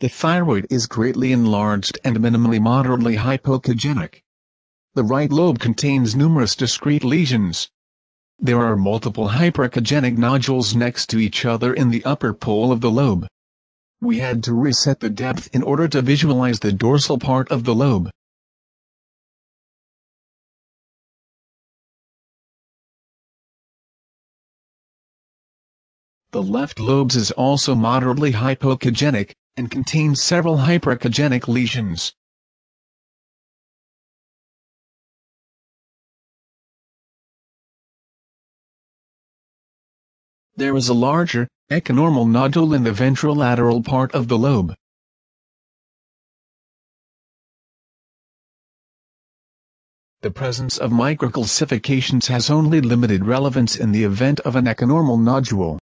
The thyroid is greatly enlarged and minimally moderately hypoechogenic. The right lobe contains numerous discrete lesions. There are multiple hyperechogenic nodules next to each other in the upper pole of the lobe. We had to reset the depth in order to visualize the dorsal part of the lobe. The left lobes is also moderately hypoechogenic, and contains several hyperechogenic lesions. There is a larger, echonormal nodule in the ventrolateral part of the lobe. The presence of microcalcifications has only limited relevance in the event of an echonormal nodule.